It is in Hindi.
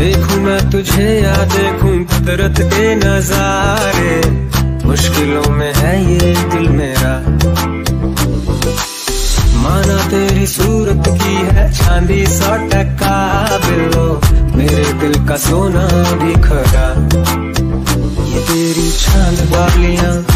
देखूँ मैं तुझे या देखूँ कुदरत के नजारे। मुश्किलों में है ये दिल मेरा। माना तेरी सूरत की है चांदी सौ टका बिलो मेरे दिल का सोना भी खरा ये तेरी चाँद बालियाँ